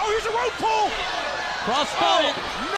Oh, here's a rope pull. Cross oh, no.